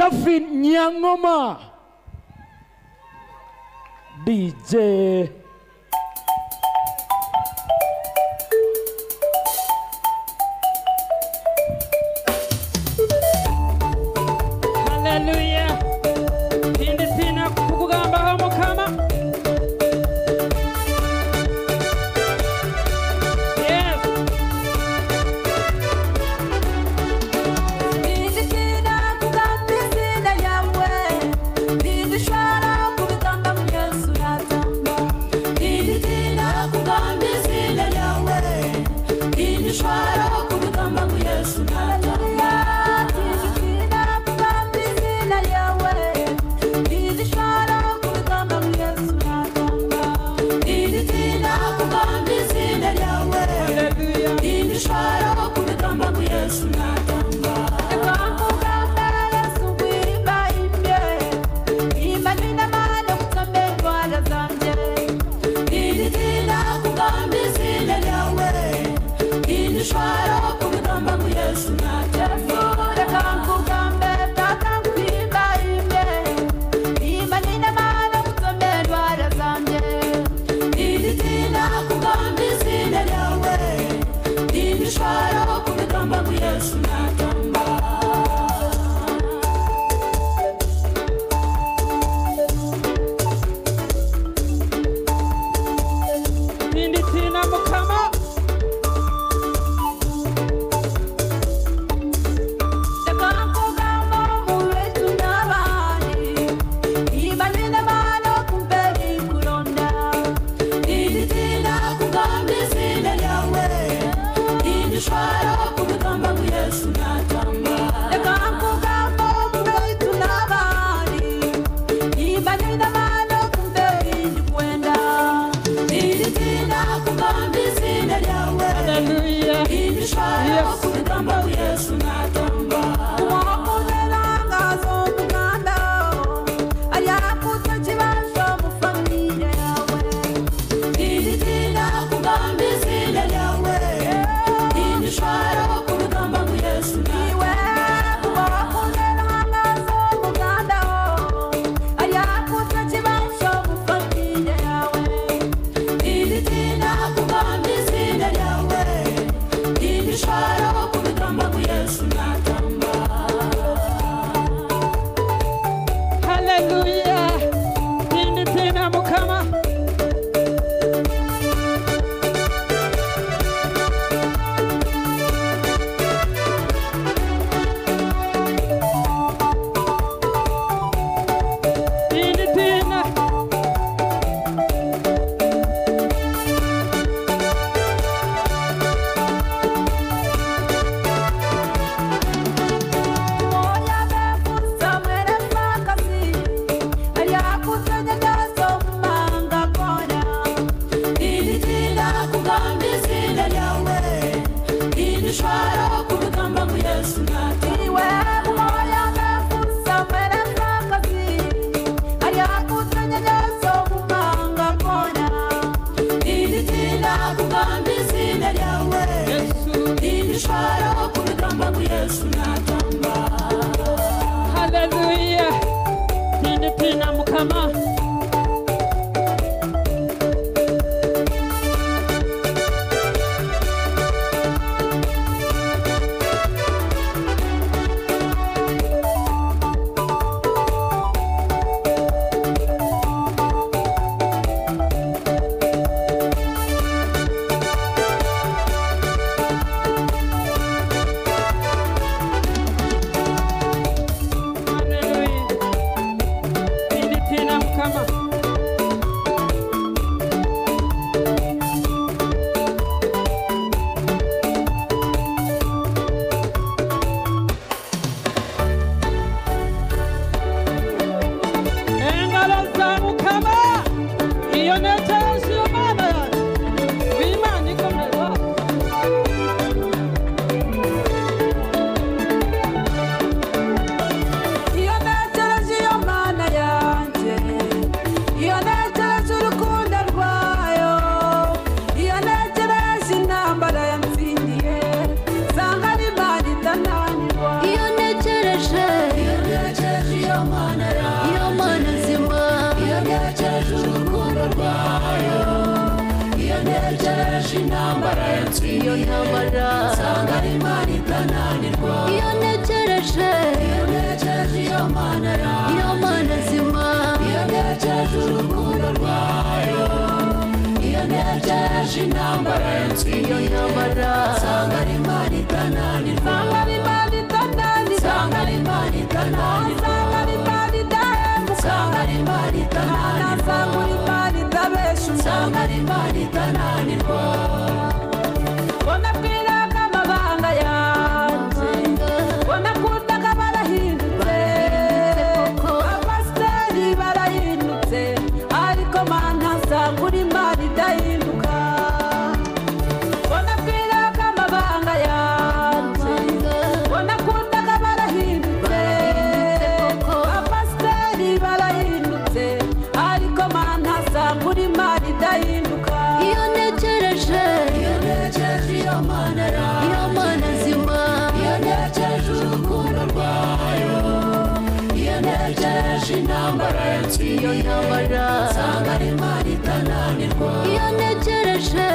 Daphne Nyangoma. DJ. Nindishobora kubigamba Nindishobora iyo ntambara usanga ari imana itananirwa iyo ntekereje iyo ntekereje iyo mana yawe iyo mana zima. Iyo ntekereje urukundo rwayo iyo ntekereje intambara iyo ntambara usanga imana ijoro ntabara nsanga ari imana itananirwa iyo ntegereje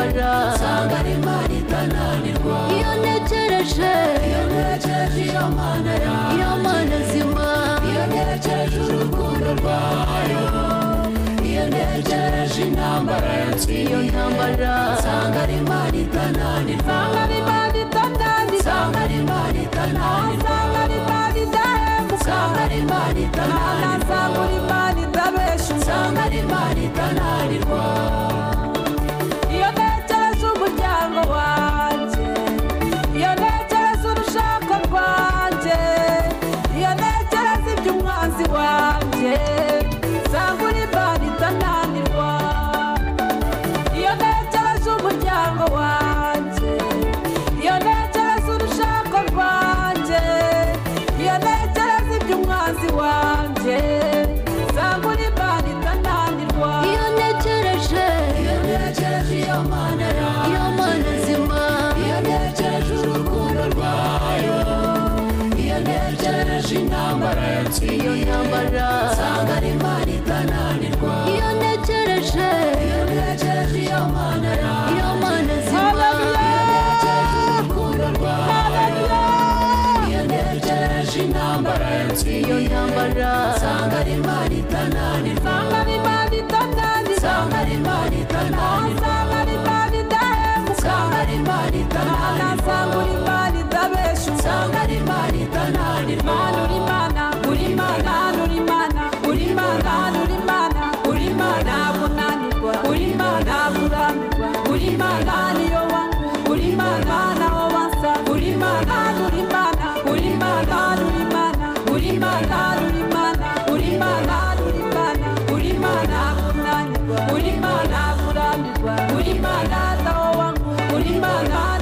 ubabara usanga ari imana iyo ntekereje iyo ntekereje iyo mana yawe iyo mana zima iyo ntekereje urukundo rwayo iyo ntekereje intambara yatsindiye iyo ntambara usanga ari imana itananirwa usanga ari intambara yatsindiye nsanga ari imana itananirwa nsanga ari imana itananirwa nsanga ari imana itananirwa nsanga ari imana idahembwa nsanga ari imana itananirwa nsanga ari imana idabesha 明白吗？